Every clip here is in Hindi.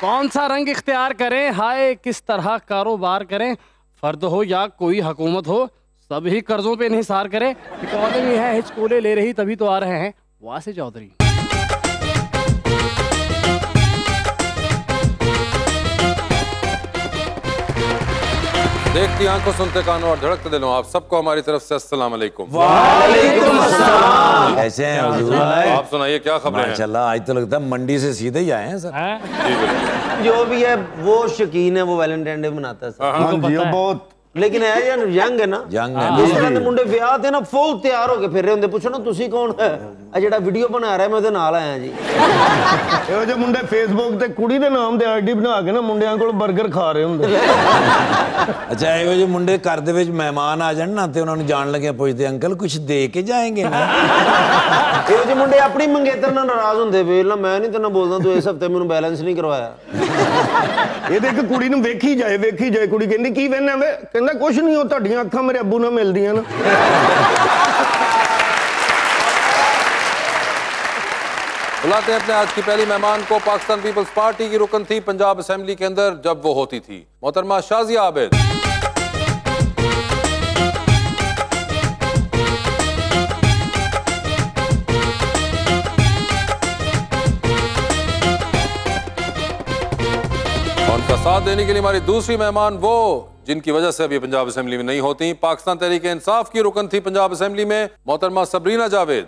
कौन सा रंग इख्तियार करें? हाय, किस तरह कारोबार करें? फर्द हो या कोई हकूमत हो, सभी कर्जों पे निसार करें। इकॉनमी है, हिचकोले ले रही तभी तो आ रहे हैं। वासे चौधरी। देखती आँखों सुनते कानों और धड़कते दिलों आप सबको हमारी तरफ़ से अस्सलाम वालेकुम कैसे हैं हुजूर भाई? आप सुनाइए क्या खबर है? माशाल्लाह आज तो लगता है मंडी से सीधे ही आए हैं सर। हैं? जी भी है वो शकीन है वो वैलेंटाइन डे मनाता है सर। हाँ जी बहुत ਲੇਕਿਨ ਇਹ ਜਾਂ ਯੰਗ ਹੈ ਨਾ। Young ਹੈ ਜਿਸ ਤਰ੍ਹਾਂ ਦੇ ਮੁੰਡੇ ਵਿਆਹ ਤੇ ਨਾ ਫੁੱਲ ਤਿਆਰ ਹੋ ਕੇ ਫਿਰ ਰਹੇ ਹੁੰਦੇ ਪੁੱਛੋ ਨਾ ਤੁਸੀਂ ਕੌਣ ਹੈ? ਆ ਜਿਹੜਾ ਵੀਡੀਓ ਬਣਾ ਰਿਹਾ ਮੈਂ ਉਹਦੇ ਨਾਲ ਆਇਆ ਜੀ। ਇਹੋ ਜਿਹੇ ਮੁੰਡੇ ਫੇਸਬੁੱਕ ਤੇ ਕੁੜੀ ਦੇ ਨਾਮ ਤੇ ਆਈਡੀ ਬਣਾ ਕੇ ਨਾ ਮੁੰਡਿਆਂ ਕੋਲ 버ਗਰ ਖਾ ਰਹੇ ਹੁੰਦੇ। ਅੱਛਾ ਇਹੋ ਜਿਹੇ ਮੁੰਡੇ ਘਰ ਦੇ ਵਿੱਚ ਮਹਿਮਾਨ ਆ ਜਾਣ ਨਾ ਤੇ ਉਹਨਾਂ ਨੂੰ ਜਾਣ ਲੱਗਿਆ ਪੁੱਛਦੇ ਅੰਕਲ ਕੁਝ ਦੇ ਕੇ ਜਾਏਂਗੇ ਨਾ? ਇਹੋ ਜਿਹੇ ਮੁੰਡੇ ਆਪਣੀ ਮੰਗੇਤਰ ਨਾਲ ਨਾਰਾਜ਼ ਹੁੰਦੇ ਵੇਲ ਨਾ ਮੈਂ ਨਹੀਂ ਤੈਨੂੰ ਬੋਲਦਾ ਤੂੰ ਇਸ ਹਫ਼ਤੇ ਮੈਨੂੰ ਬੈਲੈਂਸ ਨਹੀਂ ਕਰਵਾਇਆ। ਇਹ ਦੇਖ ਕੁੜੀ ਨੂੰ ਵੇਖੀ ਜਾਏ ਵੇਖੀ ਜਾਏ ਕੁੜੀ ਕਹਿੰਦੀ ਕੀ ਵੇਨਾ ਵੇ ਕਹਿੰਦਾ ਕੁਛ ਨਹੀਂ ਉਹ ਤੁਹਾਡੀਆਂ ਅੱਖਾਂ ਮੇਰੇ ਅੱਬੂ ਨਾਲ ਮਿਲਦੀਆਂ ਨਾ बुलाते हैं अपने आज की पहली मेहमान को पाकिस्तान पीपल्स पार्टी की रुकन थी पंजाब असेंबली के अंदर जब वो होती थी मोहतरमा शाजिया आबिद साथ देने के लिए हमारी दूसरी मेहमान वो, जिनकी वजह से अभी पंजाब असेंबली में नहीं होती। पाकिस्तान तहरीक इंसाफ की रुकन थी पंजाब असेंबली में। मोहतरमा Sabrina Javed.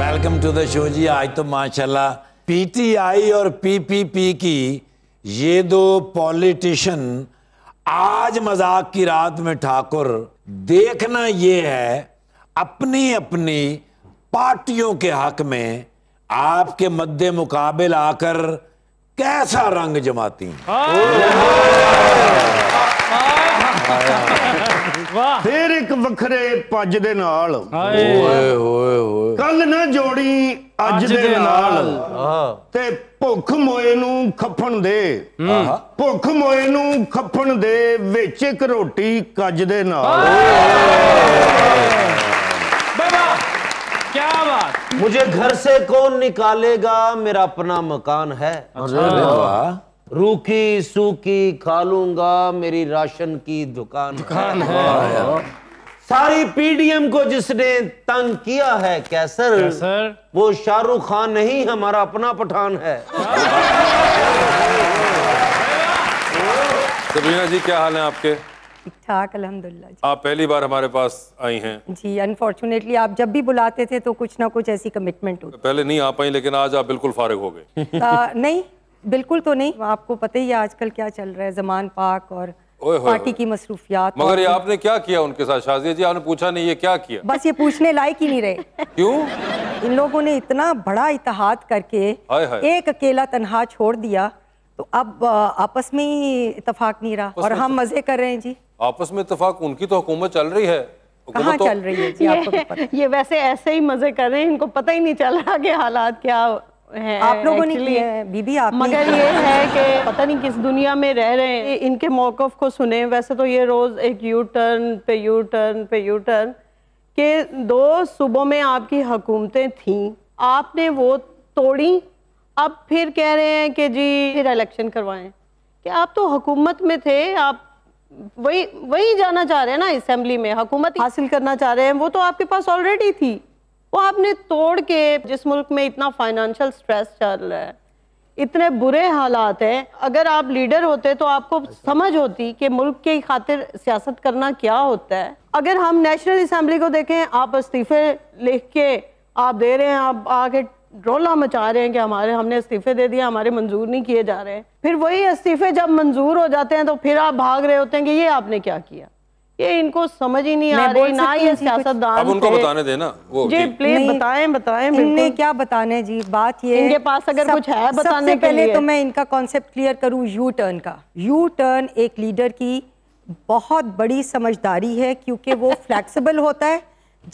Welcome to the show जी। आज तो माशाल्लाह पीटीआई और पीपीपी की ये दो पॉलिटिशियन आज मज़ाक की रात में ठाकुर देखना ये है अपनी अपनी पार्टियों के हक में आपके मद्दे मुकाबिल आकर कैसा रंग जमाती हैं। ਵਾਹ। ਫਿਰ ਇੱਕ ਵੱਖਰੇ ਪੱਜ ਦੇ ਨਾਲ। ਓਏ ਹੋਏ ਹੋਏ। ਕੱਲ ਨਾ ਜੋੜੀ ਅੱਜ ਦੇ ਨਾਲ। ਤੇ ਭੁੱਖ ਮੋਏ ਨੂੰ ਖੱਪਣ ਦੇ। ਭੁੱਖ ਮੋਏ ਨੂੰ ਖੱਫਣ ਦੇ ਵਿੱਚ ਇੱਕ ਰੋਟੀ ਕੱਜ ਦੇ ਨਾਲ। ਬਾਬਾ ਕੀ ਬਾਤ। ਮੁਝੇ ਘਰ ਸੇ ਕੌਣ ਨਿਕਾਲੇਗਾ? ਮੇਰਾ ਆਪਣਾ ਮਕਾਨ ਹੈ। ਅਰੇ ਵਾਹ। रूखी सूखी खा लूँगा मेरी राशन की दुकान दुकान है। सारी पीडीएम को जिसने तंग किया है कैसर सर वो शाहरुख खान नहीं हमारा अपना पठान है। सबरीना जी क्या हाल है आपके? ठीक ठाक अल्हम्दुलिल्लाह जी। आप पहली बार हमारे पास आई हैं। जी अनफॉर्चुनेटली आप जब भी बुलाते थे तो कुछ ना कुछ ऐसी कमिटमेंट होती पहले नहीं आ पाई लेकिन आज आप बिल्कुल फारिग हो गए। नहीं बिल्कुल तो नहीं आपको पता ही है आजकल क्या चल रहा है जमान पाक और ओए पार्टी। की मसरूफियात मगर ये आपने क्या किया उनके साथ? शाजिया जी आपने पूछा नहीं ये क्या किया? बस ये पूछने लायक ही नहीं रहे। क्यों? इन लोगों ने इतना बड़ा इतिहाद करके हाय हाय। एक अकेला तनहा छोड़ दिया तो अब आपस में ही इतफाक नहीं रहा। और हम मज़े कर रहे हैं जी। आपस में इतफाक उनकी तो हुकूमत चल रही है। कहाँ तो चल रही है जी आपको पता ये वैसे ऐसे ही मज़े कर रहे हैं इनको पता ही नहीं चल रहा कि हालात क्या है आप लोगों ने किए हैं बीबी आपने मगर ये है। कि पता नहीं किस दुनिया में रह रहे हैं। इनके मौकफ को सुने वैसे तो ये रोज एक यू टर्न पे यू टर्न पे यू टर्न के दो सूबों में आपकी हुकूमतें थीं। आपने वो तोड़ी अब फिर कह रहे हैं कि जी फिर इलेक्शन करवाएँ। कि आप तो हुकूमत में थे आप वही वही जाना चाह रहे हैं ना असेंबली में। हुकूमत हासिल करना चाह रहे हैं वो तो आपके पास ऑलरेडी थी। वो आपने तोड़ के जिस मुल्क में इतना फाइनेंशियल स्ट्रेस चल रहा है, इतने बुरे हालात हैं, अगर आप लीडर होते तो आपको समझ होती कि मुल्क की खातिर सियासत करना क्या होता है। अगर हम नेशनल असेंबली को देखें, आप इस्तीफे लिख के आप दे रहे हैं, आप आके रोला मचा रहे हैं कि हमारे, हमने इस्तीफे दे दिए, हमारे मंजूर नहीं किए जा रहे हैं। फिर वही इस्तीफे जब मंजूर हो जाते हैं तो फिर आप भाग रहे होते हैं कि ये आपने क्या किया। ये इनको समझ ही नहीं आ रही ना ये? सियासतदान अब उनको। बताने देना वो जी। प्लीज़ बताएँ बताएँ इनने क्या बताने जी बात ये इनके पास अगर सब, कुछ है बताने सबसे के पहले लिए। तो मैं इनका कॉन्सेप्ट क्लियर करूँ यू टर्न का यू टर्न एक लीडर की बहुत बड़ी समझदारी है क्योंकि वो फ्लेक्सिबल होता है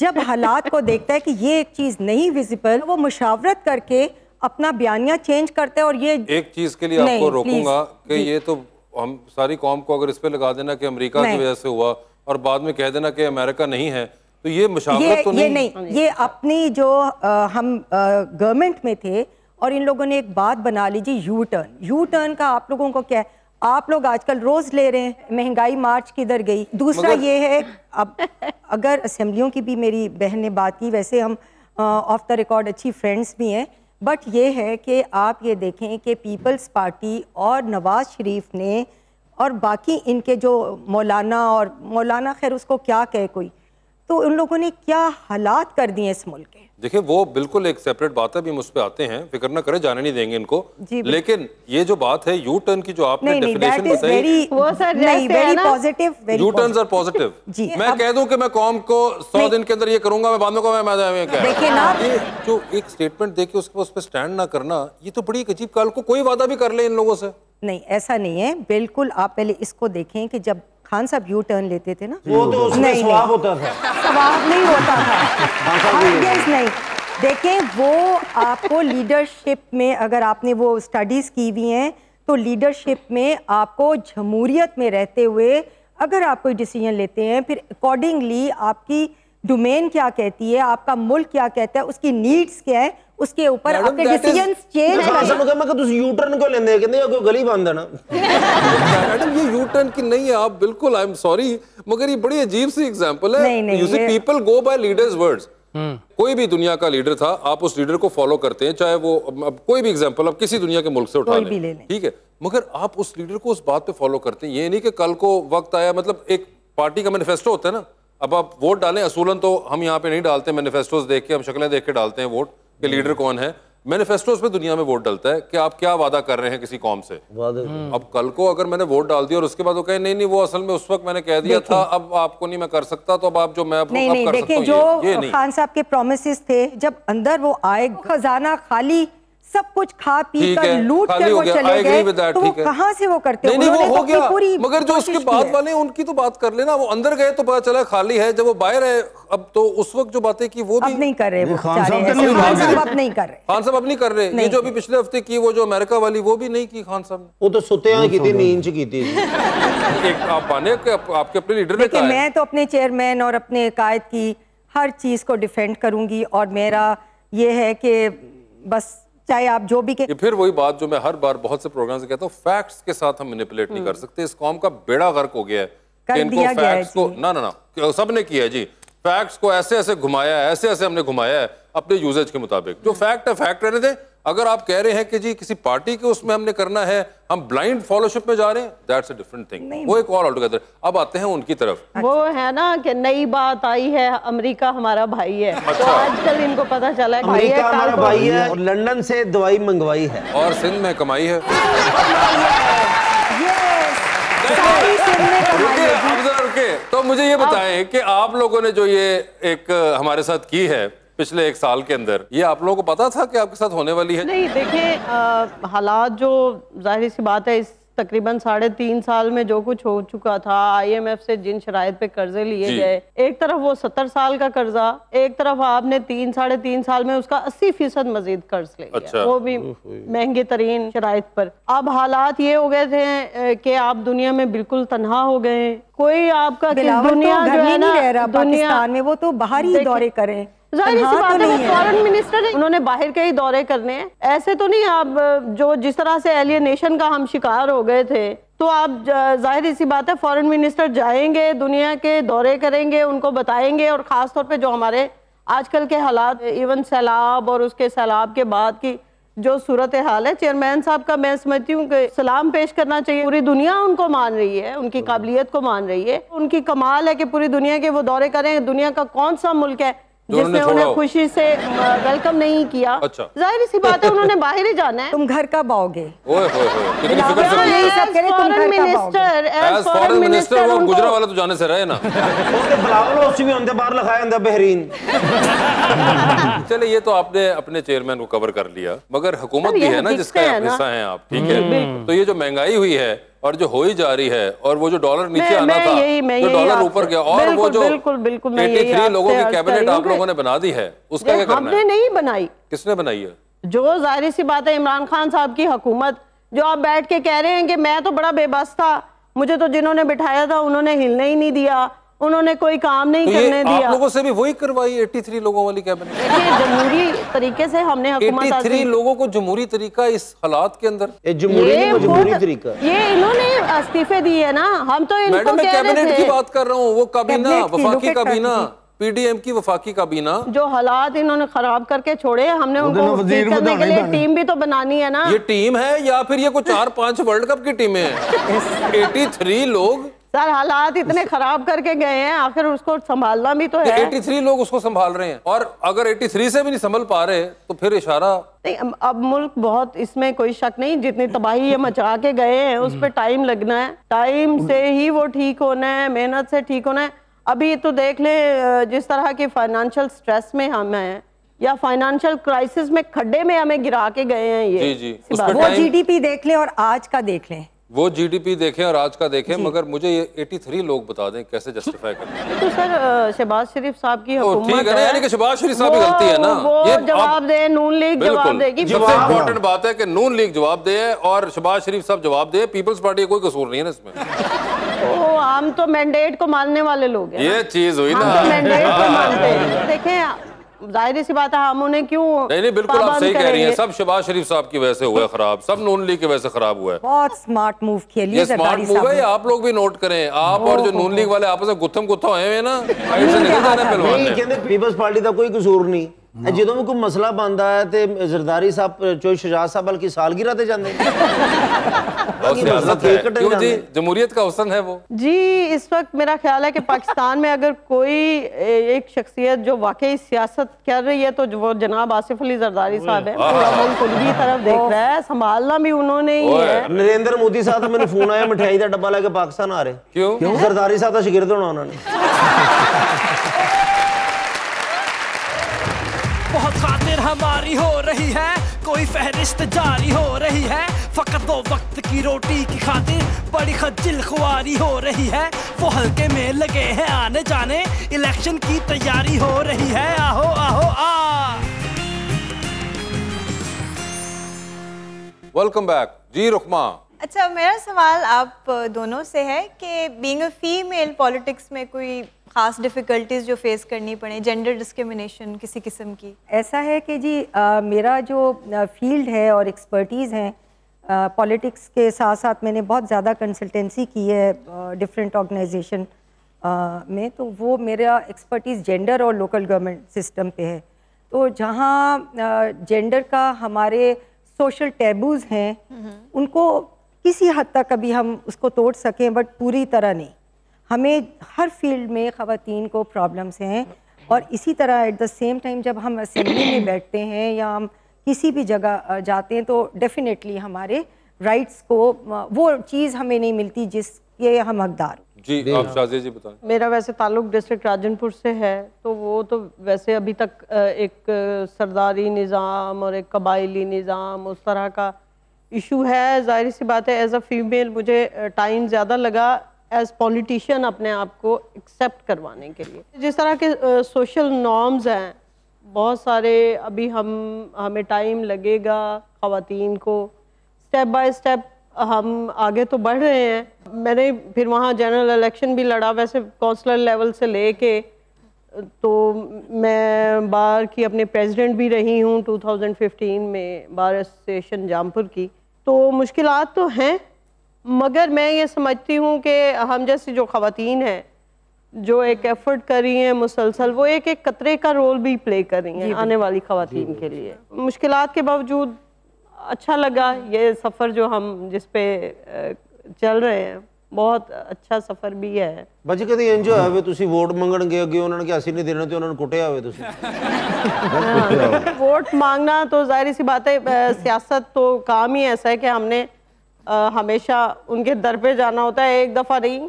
जब हालात को देखता है कि ये एक चीज़ नहीं विजिबल वो मुशावरत करके अपना बयानिया चेंज करता है और ये एक चीज़ के लिए आपको रोकूँगा कि ये तो हम सारी कौम को अगर इस पे लगा देना कि अमेरिका की। वजह से हुआ और बाद में कह देना कि अमेरिका नहीं है तो ये ये मुशावरत तो ये नहीं। नहीं ये अपनी जो अ, हम गवर्नमेंट में थे और इन लोगों ने एक बात बना ली जी यू टर्न यू टर्न का आप लोगों को क्या है? आप लोग आजकल रोज ले रहे हैं महँगाई मार्च किधर गई। दूसरा मगर- ये है अब अगर असम्बलियों की भी मेरी बहन ने बात की वैसे हम ऑफ़ द रिकॉर्ड अच्छी फ्रेंड्स भी हैं बट ये है कि आप ये देखें कि पीपल्स पार्टी और नवाज़ शरीफ ने और बाकी इनके जो मौलाना और मौलाना खैर उसको क्या कहे कोई? तो उन लोगों ने क्या हालात कर दिए इस मुल्क के? देखिए वो बिल्कुल एक सेपरेट बात है अभी हम उस पे आते हैं। फ़िक्र ना करें जाने नहीं देंगे इनको। लेकिन ये जो बात है यू टर्न की जो आपने डेफिनेशन बताई वो सर नहीं very positive U turns are positive जी, मैं कह दूँ कि मैं कौम को सौ। दिन के अंदर ये करूँगा मैं बाद में कहूँगा मैं मैं देखिए ना। ये जो एक स्टेटमेंट देके उसके उस पर स्टैंड ना करना ये तो बड़ी अजीब कल को कोई वादा भी कर ले इन लोगों से। नहीं ऐसा नहीं है। बिल्कुल आप पहले इसको देखें कि जब खान साहब यू टर्न लेते थे ना? वो तो उसमें नहीं, स्वाब। होता था। सवाब नहीं होता था। Obvious नहीं। देखें वो आपको लीडरशिप में अगर आपने वो स्टडीज़ की हुई हैं तो लीडरशिप में आपको जमहूरियत में रहते हुए अगर आप कोई डिसीज़न लेते हैं फिर अकॉर्डिंगली आपकी डोमेन क्या कहती है आपका मुल्क क्या कहता है उसकी नीड्स क्या है उसके ऊपर आपके डिसीजंस चेंज कर ऐसा मगर मगर तुम यू टर्न क्यों लेने कहंदे या कोई गली बाँध देना मैडम ये यू टर्न की नहीं है आप बिल्कुल आई एम सॉरी मगर ये बड़ी अजीब सी एग्जांपल है। You see people go by leaders words कोई भी दुनिया का लीडर था आप उस लीडर को फॉलो करते हैं चाहे वो अब, कोई भी एग्जांपल आप किसी दुनिया के मुल्क से उठा लें। ठीक है? मगर आप उस लीडर को उस बात पे फॉलो करते हैं। ये नहीं कि कल को वक्त आया मतलब एक पार्टी का मैनिफेस्टो होता है ना अब आप वोट डालें असूलन तो हम यहाँ पे नहीं डालते मैनिफेस्टोस देख के हम शक्लें देख के डालते हैं वोट कि लीडर कौन है? मैनिफेस्टोज पे दुनिया में वोट डलता है कि आप क्या वादा कर रहे हैं किसी कौम से? अब कल को अगर मैंने वोट डाल दिया और उसके बाद वो कहे नहीं नहीं वो असल में उस वक्त मैंने कह दिया था अब आपको नहीं मैं कर सकता तो अब आप जो मैं अब, नहीं नहीं कर सकता जो ये, ये नहीं। खान साहब के प्रोमिस थे जब अंदर वो आए खजाना खाली सब कुछ खा पी कर लूट कर वो चले गए। तो वो कहाँ से वो करते नहीं, नहीं, वो हो गया। पूरी मगर जो उसके बाद वाले उनकी तो बात कर लेना। वो अंदर गए तो पता चला खाली है। जब वो बाहर है अब तो उस वक्त जो बातें की वो भी तो नहीं कर रहे खान साहब अब नहीं कर रहे। ये जो अभी पिछले हफ़्ते की वो जो अमेरिका वाली वो भी नहीं की खान साहब वो तो सुते तो की थी नींद की थी। आप माने आपके अपने लीडर ने कहा मैं तो अपने चेयरमैन और अपने कायद की हर चीज़ को डिफेंड करूँगी और मेरा ये है कि बस चाहे आप जो भी के ये फिर वही बात जो मैं हर बार बहुत से प्रोग्राम से कहता हूँ फैक्ट्स के साथ हम मैनिपुलेट नहीं कर सकते। इस कॉम का बेड़ा गर्क हो गया है कर दिया गया है फैक्ट्स को ना ना ना। सबने किया है जी। फैक्ट्स को ऐसे ऐसे घुमाया है ऐसे ऐसे हमने घुमाया है अपने यूजेज के मुताबिक। जो फैक्ट है फैक्ट रहने दें। अगर आप कह रहे हैं कि जी किसी पार्टी के उसमें हमने करना है हम ब्लाइंड फॉलोशिप में जा रहे हैं दैट्स अ डिफरेंट थिंग वो एक और ऑलटुगेदर अब आते हैं उनकी तरफ़। वो है ना कि नई बात आई है अमेरिका हमारा भाई है। अच्छा। तो आजकल इनको पता चला है भाई है अमेरिका हमारा भाई है और लंदन से दवाई मंगवाई है। और सिंध में कमाई है। तो मुझे ये बताएँ कि आप लोगों ने जो ये एक हमारे साथ की है पिछले एक साल के अंदर ये आप लोगों को पता था कि आपके साथ होने वाली है? नहीं देखिए हालात जो ज़ाहिर सी बात है इस तकरीबन साढ़े तीन साल में जो कुछ हो चुका था आईएमएफ से जिन शराइत पे कर्जे लिए गए एक तरफ़ वो सत्तर साल का कर्जा एक तरफ़ आपने तीन साढ़े तीन साल में उसका अस्सी फ़ीसद मजीद कर्ज ले लिया। अच्छा। वो भी महँगे तरीन शराइत पर। अब हालात ये हो गए थे कि आप दुनिया में बिल्कुल तनहा हो गए कोई आपका तो दुनिया जो में है ना दुनिया में वो तो बाहर ही दौरे करें। ज़ाहिर सी बात तो है। फॉरेन मिनिस्टर उन्होंने बाहर के ही दौरे करने हैं। ऐसे तो नहीं आप जो जिस तरह से एलियनेशन का हम शिकार हो गए थे तो आप ज़ाहिर इसी बात है फॉरेन मिनिस्टर जाएँगे दुनिया के दौरे करेंगे उनको बताएँगे और ख़ास तौर पे जो हमारे आजकल के हालात इवन सैलाब और उसके सैलाब के बाद की जो सूरत हाल है चेयरमैन साहब का मैं समझती हूँ कि सलाम पेश करना चाहिए। पूरी दुनिया उनको मान रही है उनकी काबिलियत को मान रही है। उनकी कमाल है कि पूरी दुनिया के वो दौरे करें दुनिया का कौन सा मुल्क है जिसने उन्हें खुशी से वेलकम नहीं किया। अच्छा। ज़ाहिर सी बात है उन्होंने बाहर ही जाना है। तुम घर कब आओगे? मिनिस्टर गुजरा वाला तो जाने से रहे ना। बाहर लगाया बहरीन। चले ये तो आपने अपने चेयरमैन को कवर कर लिया। मगर हुकूमत भी है ना जिसका हिस्सा है आप ठीक हम्म, है? तो ये जो महँगाई हुई है और जो हो ही जा रही है और वो जो डॉलर नीचे मैं- आना मैं था मैं जो डॉलर ऊपर गया और वो जो बिल्कुल, बिल्कुल, मैं लोगों की कैबिनेट आप लोगों ने बना दी है उसका क्या करना हमने है? नहीं बनाई। किसने बनाई है? जो ज़ाहिर सी बात है इमरान खान साहब की हुकूमत जो आप बैठ के कह रहे हैं कि मैं तो बड़ा बेबस था मुझे तो जिन्होंने बिठाया था उन्होंने हिलने ही नहीं दिया। उन्होंने कोई काम नहीं तो ये करने आप दिया लोगों से भी वही करवाई 83 लोगों वाली कैबिनेट देखिए जमहूरी तरीके से हमने हुकूमत 83 लोगों को जमहूरी तरीका इस हालात के अंदर? ये जमहूरी तरीका। ये इन्होंने इस्तीफे दिए ना। हम तो इनको मैडम मैं कैबिनेट की बात कर रहा हूँ वो काबीना वफाकी काबीना पीडीएम की वफाकी काबीना। जो हालात इन्होंने खराब करके छोड़े हमने उनको करने के लिए। टीम भी तो बनानी है ना। ये टीम है या फिर ये कोई चार पाँच वर्ल्ड कप की टीमें हैं? 83 लोग सर हालात इतने खराब करके गए हैं आखिर उसको संभालना भी तो है। 83 लोग उसको संभाल रहे हैं। और अगर 83 से भी नहीं संभल पा रहे तो फिर इशारा नहीं अब- मुल्क बहुत इसमें कोई शक नहीं जितनी तबाही ये मचा के गए हैं उस पर टाइम लगना है। टाइम से ही वो ठीक होना है मेहनत से ठीक होना है। अभी तो देख ले जिस तरह के फाइनेंशियल स्ट्रेस में हम हैं या फाइनेंशियल क्राइसिस में खड्डे में हमें गिरा के गए हैं ये। जी, जी। वो जीडीपी देख लें और आज का देख लें। वो जीडीपी देखें और आज का देखें मगर मुझे ये 83 लोग बता दें कैसे जस्टिफाई करें। तो सर शहबाज शरीफ साहब की ठीक है ना यानी कि शहबाज शरीफ साहब की गलती है ना। ये जवाब दे नून लीग जवाब देगी सबसे इम्पोर्टेंट बात है कि नून लीग जवाब दे और शहबाज शरीफ साहब जवाब दे। पीपल्स पार्टी का कोई कसूर नहीं है ना इसमें। तो हम तो मैंडेट को मानने वाले लोग हैं ये चीज़ हुई ना। तो मैंडेट को मानते हैं। देखें ज़ाहिर सी बात है हम उन्हें क्यों नहीं नहीं बिल्कुल आप सही कह रही हैं सब शबाज शरीफ साहब की वजह से हुआ है खराब सब नून लीग की वजह से खराब हुआ है बहुत स्मार्ट मूव किया लिए ये स्मार्ट मूव है आप लोग भी नोट करें आप और जो नून लीग वाले आपस में गुत्थम गुत्था हुए हैं ना पीपल्स पार्टी का कोई कसूर ਨਹੀਂ ने ਕਹਿੰਦੇ ਪੀਪਲਸ ਪਾਰਟੀ ਦਾ ਕੋਈ ਕਸੂਰ ਨਹੀਂ ਇਹ ਜਦੋਂ ਵੀ ਕੋਈ ਮਸਲਾ ਬਣਦਾ ਹੈ ਤੇ ਜ਼ਰਦਾਰੀ ਸਾਹਿਬ ਚੋਈ ਸ਼ਜਾਦ ਸਾਹਿਬ ਬਲਕਿ ਸਾਲਗਿਰਾ ਤੇ ਜਾਂਦੇ ਨੇ और ये सियासत मसला है केक कटन क्यों जी जाने। जमहूरियत का हुसन है वो जी इस वक्त मेरा ख्याल है कि पाकिस्तान में अगर कोई ए- एक शख्सियत जो वाकई सियासत कर रही है तो जो वो जनाब आसिफ अली जरदारी साहब है पूरा मुल्क उनकी तरफ देख रहा है संभालना भी उन्होंने ही ओए। है ਨਰਿੰਦਰ ਮੋਦੀ ਸਾਹਿਬ ਤੋਂ ਮੈਨੂੰ ਫੋਨ ਆਇਆ ਮਠਿਆਈ ਦਾ ਡੱਬਾ ਲੈ ਕੇ ਪਾਕਿਸਤਾਨ ਆ ਰਹੇ क्यों ਜ਼ਰਦਾਰੀ ਸਾਹਿਬ ਦਾ ਸ਼ਾਗਿਰਦ ਹੋਣਾ ਉਹਨਾਂ हमारी हो रही है कोई फहरिस्त जारी हो रही है। फकत दो वक्त की रोटी की खातिर बड़ी खज्जिल खुआरी हो रही है। वो हल्के में लगे हैं आने जाने इलेक्शन की तैयारी हो रही है। आहो आहो आ। वेलकम बैक जी रुकमा। अच्छा मेरा सवाल आप दोनों से है कि बीइंग अ फीमेल पॉलिटिक्स में कोई खास डिफ़िकल्टीज जो फेस करनी पड़े जेंडर डिस्क्रिमिनेशन किसी किस्म की? ऐसा है कि जी अ, मेरा जो फ़ील्ड है और एक्सपर्टीज़ हैं पॉलिटिक्स के साथ साथ मैंने बहुत ज़्यादा कंसल्टेंसी की है डिफरेंट ऑर्गेनाइजेशन में। तो वो मेरा एक्सपर्टीज़ जेंडर और लोकल गवर्नमेंट सिस्टम पे है। तो जहाँ जेंडर का हमारे सोशल टैबूज़ हैं उनको किसी हद तक अभी हम उसको तोड़ सकें बट पूरी तरह नहीं। हमें हर फ़ील्ड में ख़वान को प्रॉब्लम्स हैं और इसी तरह एट द सेम टाइम जब हम असम्बली में बैठते हैं या हम किसी भी जगह जाते हैं तो डेफिनेटली हमारे राइट्स को वो चीज़ हमें नहीं मिलती जिसके हम हकदार जी आप शाजी जी बताएँ। मेरा वैसे ताल्लुक डिस्ट्रिक्ट राजनपुर से है तो वो तो वैसे अभी तक एक सरदारी निज़ाम और एक कबायली निज़ाम उस तरह का इशू है। ज़ाहिर सी बात है एज अ फीमेल मुझे टाइम ज़्यादा लगा एज पॉलिटिशियन अपने आप को एक्सेप्ट करवाने के लिए। जिस तरह के सोशल नॉर्म्स हैं, बहुत सारे अभी हम, हमें टाइम लगेगा ख़वातीन को। स्टेप बाय स्टेप हम आगे तो बढ़ रहे हैं। मैंने फिर वहाँ जनरल इलेक्शन भी लड़ा वैसे काउंसलर लेवल से ले लेके। तो मैं बार की अपने प्रेसिडेंट भी रही हूँ 2015 में बार एसोसिएशन जामपुर की। तो मुश्किलात तो हैं मगर मैं ये समझती हूँ कि हम जैसी जो ख़वातीन हैं जो एक एफर्ट कर रही हैं मुसलसल वो एक एक कतरे का रोल भी प्ले कर रही हैं आने वाली ख़वातीन के लिए मुश्किलात के बावजूद अच्छा लगा ये सफ़र जो हम जिस पे अ, चल रहे हैं ਬਹੁਤ ਅੱਛਾ ਸਫ਼ਰ ਵੀ ਹੈ ਬੱਚੇ ਕਦੇ ਇੰਜ ਹੋਇਆ ਵੇ ਤੁਸੀਂ ਵੋਟ ਮੰਗਣ ਗਏ ਅੱਗੇ ਉਹਨਾਂ ਨੇ ਕਿ ਅਸੀਂ ਨਹੀਂ ਦੇਣਾ ਤੇ ਉਹਨਾਂ ਨੂੰ ਕੁੱਟਿਆ ਹੋਵੇ ਤੁਸੀਂ वोट मांगना तो जाहिर सी बात है अ, सियासत तो काम ही ऐसा है कि हमने अ, हमेशा उनके दर पे जाना होता है एक दफ़ा नहीं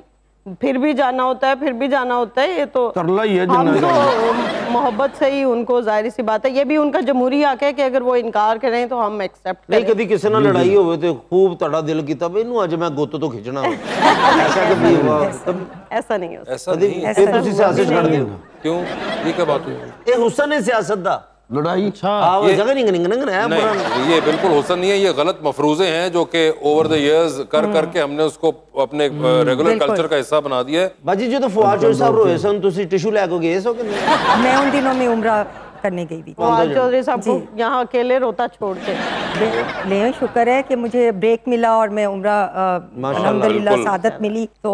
फिर भी जाना होता है फिर भी जाना होता है ये तो तरला ही है हम जिन्ना तो मोहब्बत से ही उनको जाहिर सी बात है ये भी उनका जमहूरी हक है कि अगर वो इनकार करें तो हम एक्सेप्ट ਨਹੀਂ करें ਕਦੀ ਕਿਸੇ ਨਾਲ ਲੜਾਈ ਹੋਵੇ ਤੇ ਖੂਬ ਤੁਹਾਡਾ ਦਿਲ ਕੀਤਾ ਵੀ ਇਹਨੂੰ ਅੱਜ ਮੈਂ ਗੁੱਤ ਤੋਂ ਖਿੱਚਣਾ ਵਾ ਐਸਾ ਕਦੀ ਹੁਆ ਕਦੀ- ऐसा नहीं हो सकता ऐसा नहीं है ਫਿਰ ਤੁਸੀਂ ਸਿਆਸਤ ਛੱਡ ਦਿਓ क्यों ये क्या बात हुई ਇਹ ਹੁਸਨ ਹੈ ਸਿਆਸਤ ਦਾ ਲੜਾਈ हाँ वो जगह नहीं निंग निंग है बुरा नहीं ये बिल्कुल हुसन नहीं है ये गलत मफरूजे हैं जो कि ओवर द इयर्स कर करके हमने उसको अपने रेगुलर कल्चर का हिस्सा बना दिया है बाजी जो तो फुआद चौधरी साहब रोए सन ਤੁਸੀਂ टिश्यू लेके गए सो कि नहीं मैं उन दिनों में उम्र करने गई भी थी चौधरी साहब को यहाँ अकेले रोता छोड़ के। ले शुक्र है कि मुझे ब्रेक मिला और मैं उम्र अलहमदिल्ला सादत मिली। तो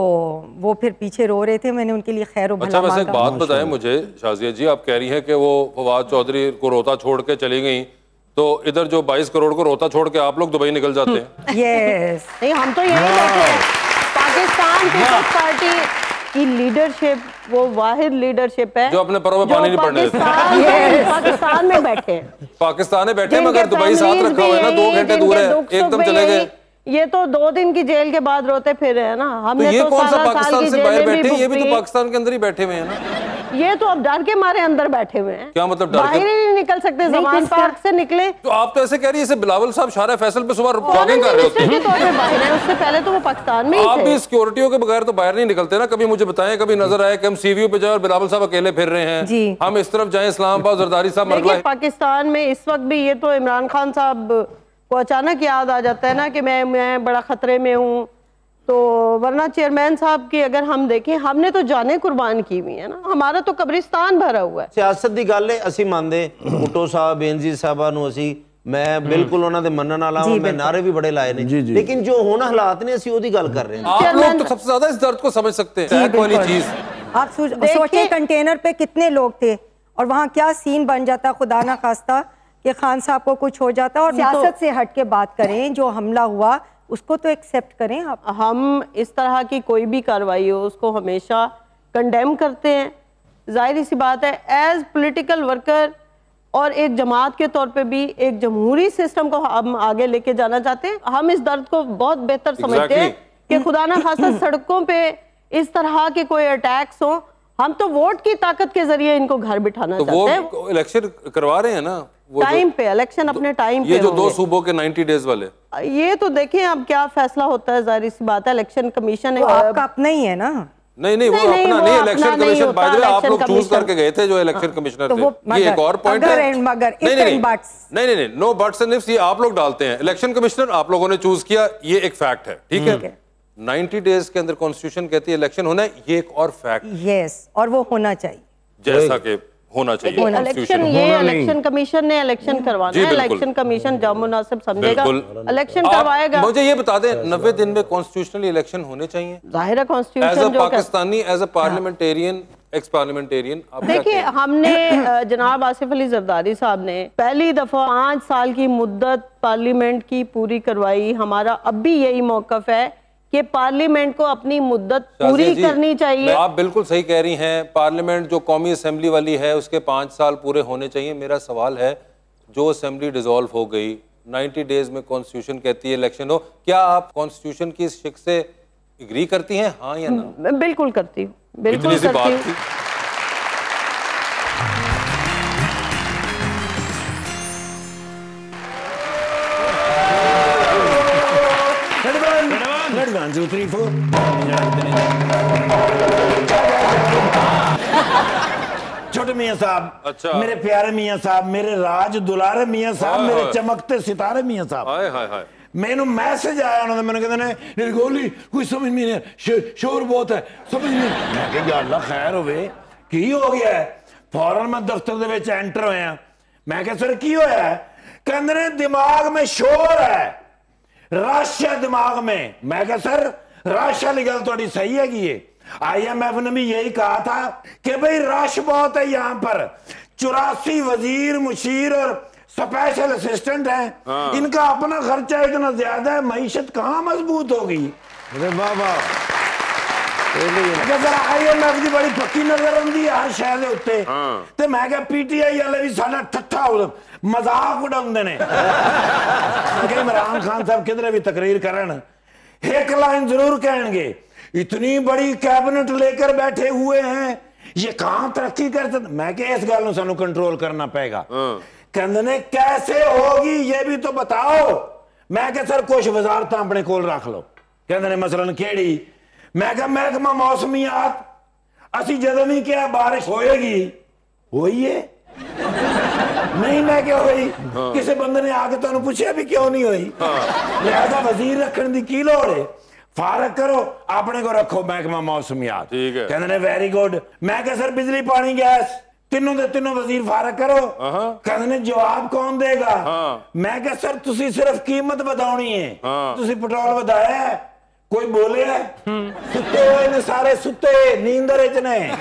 वो फिर पीछे रो रहे थे मैंने उनके लिए खैर अच्छा वैसे एक बात बताएँ मुझे शाजिया जी आप कह रही हैं कि वो फवाद चौधरी को रोता छोड़ के चली गई तो इधर जो 22 करोड़ को रोता छोड़ के आप लोग दुबई निकल जाते हैं? यस नहीं हम तो यही बैठे पाकिस्तान पीपल्स पार्टी की लीडरशिप वो वाहिद लीडरशिप है जो अपने परों में पानी नहीं पड़ने देते। पाकिस्तान में- बैठे। पाकिस्तान में बैठे मगर दुबई साथ रखा हुआ है ना दो घंटे दूर है एकदम चले गए। ये तो दो दिन की जेल के बाद रोते फिर रहे हैं ना। तो ये तो कौन सा पाकिस्तान से बाहर बैठे ये भी तो पाकिस्तान के अंदर ही बैठे हुए हैं ना। ये तो अब डर के मारे अंदर बैठे हुए हैं। क्या मतलब डर के- बाहर ही नहीं निकल सकते जमान पार्क से निकले। तो आप तो ऐसे कह रही है बिलावल साहब शारा फैसल पे सुबह जॉगिंग कर रहे होते हैं। बाहर है उससे पहले तो वो पाकिस्तान में ही आप भी सिक्योरिटियों के बगैर तो बाहर नहीं निकलते ना कभी मुझे बताएँ कभी नज़र आए कि हम सीवीओ पे जाए और बिलावल साहब अकेले फिर रहे हैं। हम इस तरफ़ जाए इस्लामाबाद जरदारी साहब पाकिस्तान में इस वक्त भी ये तो इमरान खान साहब को अचानक याद आ जाता है ना कि मैं मैं बड़ा खतरे में हूँ तो वरना चेयरमैन साहब की अगर हम देखें हमने तो जाने कुर्बान की हुई है ना हमारा तो कब्रिस्तान भरा हुआ है ਸਿਆਸਤ ਦੀ ਗੱਲ ਹੈ ਅਸੀਂ ਮੰਨਦੇ ਭੁੱਟੋ ਸਾਹਿਬ ਬੇਨਜ਼ੀਰ ਸਾਹਿਬਾਂ ਨੂੰ ਅਸੀਂ ਮੈਂ ਬਿਲਕੁਲ ਉਹਨਾਂ ਦੇ ਮੰਨਣ ਵਾਲਾ ਹਾਂ ਮੈਂ ਨਾਰੇ ਵੀ ਬੜੇ ਲਾਏ ਨੇ ਲੇਕਿਨ ਜੋ ਹੁਣ ਹਾਲਾਤ ਨੇ ਅਸੀਂ ਉਹਦੀ ਗੱਲ ਕਰ ਰਹੇ ਹਾਂ आप लोग तो सबसे ज्यादा इस दर्द को समझ सकते हैं टैग वाली चीज आप सोच- देखिए- सोचिए कंटेनर पे कितने लोग थे और वहाँ क्या सीन बन जाता खुदा ना खास्ता कि खान साहब को कुछ हो जाता और सियासत तो... से हट के बात करें जो हमला हुआ उसको तो एक्सेप्ट करें आप। हम इस तरह की कोई भी कार्रवाई हो उसको हमेशा कंडेम करते हैं। ज़ाहिर सी बात है एज पॉलिटिकल वर्कर और एक जमात के तौर पे भी एक जमहूरी सिस्टम को हम आगे लेके जाना चाहते हैं। हम इस दर्द को बहुत बेहतर समझते हैं कि खुदा ना खासा सड़कों पे इस तरह के कोई अटैक्स हो हम तो वोट की ताकत के ज़रिए इनको घर बिठाना तो चाहते हैं। इलेक्शन करवा रहे हैं ना? टाइम पे इलेक्शन अपने टाइम ये पे जो दो। सूबों के 90 डेज़ वाले। ये तो देखें अब क्या फैसला होता है ज़ाहिर सी बात है इलेक्शन कमीशन वो आपका अपना ही है ना। नहीं नहीं वो नहीं, नहीं, अपना नहीं election commission by the way आप लोग चूज़ करके गए थे जो इलेक्शन कमिश्नर तो थे। ये एक और पॉइंट है। मगर, नहीं नहीं नहीं। नहीं नहीं नो बट्स एंड इफ्स ये आप लोग डालते हैं। इलेक्शन कमिश्नर आप लोगों ने चूज़ किया ये एक फैक्ट है ठीक है? 90 डेज़ के अंदर कॉन्स्टिट्यूशन कहती है इलेक्शन होना है ये एक और फैक्ट यस और वो होना चाहिए। जैसा कि होना चाहिए। इलेक्शन ये इलेक्शन कमीशन ने इलेक्शन करवाना है। इलेक्शन कमीशन जब मुनासिब समझेगा इलेक्शन करवाएगा। मुझे ये बता दें नब्बे दिन में कॉन्स्टिट्यूशनली इलेक्शन होने चाहिए। ज़ाहिर है कॉन्स्टिट्यूशन कर- Pakistani as a parliamentarian ex parliamentarian देखिए हमने जनाब आसिफ अली जरदारी साहब ने पहली दफ़ा पाँच साल की मुद्दत पार्लियामेंट की पूरी करवाई। हमारा अब भी यही मौकफ है कि पार्लियामेंट को अपनी मुद्दत पूरी करनी चाहिए। आप बिल्कुल सही कह रही हैं। पार्लियामेंट जो कौमी असम्बली वाली है उसके पाँच साल पूरे होने चाहिए। मेरा सवाल है जो असेंबली डिजोल्व हो गई 90 डेज़ में कॉन्स्टिट्यूशन कहती है इलेक्शन हो क्या आप कॉन्स्टिट्यूशन की इस शिक से एग्री करती हैं? हाँ या ना? बिल्कुल करती हूँ। बिल्कुल करती हूँ। One, two, three, four. छोटे मियाँ साहब अच्छा। मेरे प्यारे मियाँ साहब मेरे राज दुलारे मियाँ साहब हाय, मेरे हाय। चमकते सितारे मियाँ साहब हाय हाय हाय ਮੈਨੂੰ ਮੈਸੇਜ ਆਇਆ ਉਹਨਾਂ ਦਾ ਮੈਨੂੰ ਕਹਿੰਦੇ ਨੇ ਨਿਰਗੋਲੀ ਕੋਈ ਸਮਝ ਨਹੀਂ ਆ ਸ਼ੋਰ ਬਹੁਤ ਹੈ ਸਮਝ ਨਹੀਂ ਮੈਂ ਕਿਹਾ ਯਾ ਅੱਲਾ ਖੈਰ ਹੋਵੇ ਕੀ ਹੋ ਗਿਆ ਹੈ? ਫੌਰਨ ਮੈਂ ਦਫ਼ਤਰ ਦੇ ਵਿੱਚ ਐਂਟਰ ਹੋਇਆ ਮੈਂ ਕਿਹਾ ਸਰ ਕੀ ਹੋਇਆ ਹੈ? ਕਹਿੰਦੇ ਨੇ ਦਿਮਾਗ में शोर है है दिमाग में। मैं क्या सर रश वाली गल थोड़ी सही हैगी है आईएमएफ ने भी यही कहा था कि भाई रश बहुत है यहाँ पर। चौरासी वज़ीर मुशीर और स्पेशल असिस्टेंट हैं। इनका अपना खर्चा इतना ज़्यादा है मीशत कहाँ मज़बूत होगी अरे वाह। इतनी बड़ी कैबिनेट लेकर बैठे हुए हैं ये कहाँ तरक्की करते मैं इस गल कंट्रोल करना पेगा कहने कैसे होगी ये भी तो बताओ मैं सर कुछ वजारत अपने को रख लो कहते मसलन केड़ी ਮੈਂ ਕਿਹਾ ਮਹਿਕਮਾ ਮੌਸਮੀਆਤ ਅਸੀਂ ਜਦੋਂ ਵੀ ਕਿਹਾ ਬਾਰਿਸ਼ ਹੋਏਗੀ ਹੋਈ ਏ ਨਹੀਂ ਮੈਂ ਕਿਉਂ ਹੋਈ। ਕਿਸੇ ਬੰਦੇ ਨੇ ਆ ਕੇ ਤੁਹਾਨੂੰ ਪੁੱਛਿਆ ਵੀ ਕਿਉਂ ਨਹੀਂ ਹੋਈ? ਲਿਆਦਾ ਵਜ਼ੀਰ ਰੱਖਣ ਦੀ ਕੀ ਲੋੜ ਹੈ ਫਾਰਕ ਕਰੋ ਆਪਣੇ ਕੋ ਰੱਖੋ ਮਹਿਕਮਾ ਮੌਸਮੀਆਤ ਠੀਕ ਹੈ। ਕਹਿੰਦੇ ਨੇ ਵੈਰੀ ਗੁੱਡ ਮੈਂ ਕਿਹਾ ਸਰ ਬਿਜਲੀ ਪਾਣੀ ਗੈਸ ਤਿੰਨੋਂ ਦੇ ਤਿੰਨੋਂ ਵਜ਼ੀਰ ਫਾਰਕ ਕਰੋ। ਹਾਂ। ਕਹਿੰਦੇ ਨੇ ਜਵਾਬ ਕੌਣ ਦੇਗਾ? ਹਾਂ। ਮੈਂ ਕਿਹਾ ਸਰ ਤੁਸੀਂ ਸਿਰਫ ਕੀਮਤ ਵਧਾਉਣੀ ਹੈ। ਤੁਸੀਂ ਪੈਟਰੋਲ ਵਧਾਇਆ? ਕੋਈ ਬੋਲੇ? ਸੁੱਤੇ ਹੋਏ ਨੇ ਸਾਰੇ ਸੁੱਤੇ ਨੀਂਦ ਵਿੱਚ ਨੇ।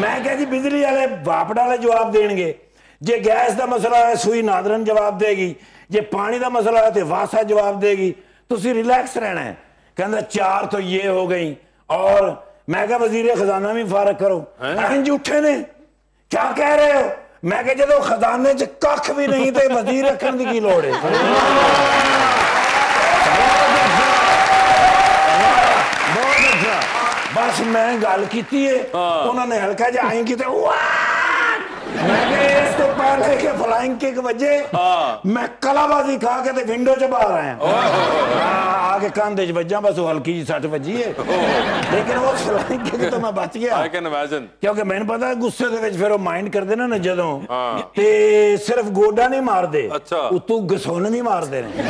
ਮੈਂ ਕਿਹਾ ਜੀ ਬਿਜਲੀ ਵਾਲੇ ਵਾਪੜਾ ਵਾਲੇ ਜਵਾਬ ਦੇਣਗੇ। ਜੇ ਗੈਸ ਦਾ ਮਸਲਾ ਹੈ ਸੂਈ ਨਾਦਰਨ ਜਵਾਬ ਦੇਗੀ। ਜੇ ਪਾਣੀ ਦਾ ਮਸਲਾ ਹੈ ਤੇ ਵਾਸਾ ਜਵਾਬ ਦੇਗੀ। ਤੁਸੀਂ ਰਿਲੈਕਸ ਰਹਿਣਾ ਕਹਿੰਦਾ ਚਾਰ ਤੋਂ ਇਹ ਹੋ ਗਈ। ਔਰ ਮੈਂ ਕਿਹਾ ਵਜ਼ੀਰ ਖਜ਼ਾਨਾ ਵੀ ਫਾਰਕ ਕਰੋ। ਅਹੀਂ ਝੂਠੇ ਨੇ। ਕੀ ਕਹਿ ਰਹੇ ਹੋ? ਮੈਂ ਕਿਹਾ ਜਦੋਂ ਖਜ਼ਾਨੇ 'ਚ ਕੱਖ ਵੀ ਨਹੀਂ ਤੇ ਵਜ਼ੀਰ ਰੱਖਣ ਦੀ ਕੀ ਲੋੜ ਹੈ? ਬਸ ਮੈਂ ਗੱਲ ਕੀਤੀ ਏ ਉਹਨਾਂ ਨੇ ਹਲਕਾ ਜਿਹਾ ਆਈ ਕਿਤੇ ਵਾਹ! ਮੈਂ ਕਿਹਾ ਇਸ ਤੋਂ ਪਹਿਲੇ ਕਿ ਫਲਾਈਂਗ ਕਿਕ ਵੱਜੇ। ਮੈਂ ਕਲਾਬਾਜ਼ੀ ਖਾ ਕੇ ਤੇ ਵਿੰਡੋ 'ਚ ਬਾਹਰ ਆਇਆ। ਆ ਕੇ ਕੰਧ 'ਚ ਵੱਜਾਂ ਬਸ ਉਹ ਹਲਕੀ ਜੀ ਸੱਟ ਵੱਜੀ ਏ। ਲੇਕਿਨ ਉਹ ਫਲਾਈਂਗ ਕਿਕ ਤੋਂ ਮੈਂ ਬਚ ਗਿਆ। ਆਈ ਕੈਨ ਇਮੇਜਿਨ ਕਿਉਂਕਿ ਮੈਨੂੰ ਪਤਾ ਹੈ ਗੁੱਸੇ ਦੇ ਵਿੱਚ ਫਿਰ ਉਹ ਮਾਈਂਡ ਕਰਦੇ ਨੇ ਨਾ ਜਦੋਂ। ਤੇ ਸਿਰਫ ਗੋਡਾ ਨਹੀਂ ਮਾਰਦੇ। ਉਤੋਂ ਗਸੋਨ ਵੀ ਮਾਰਦੇ ਨੇ।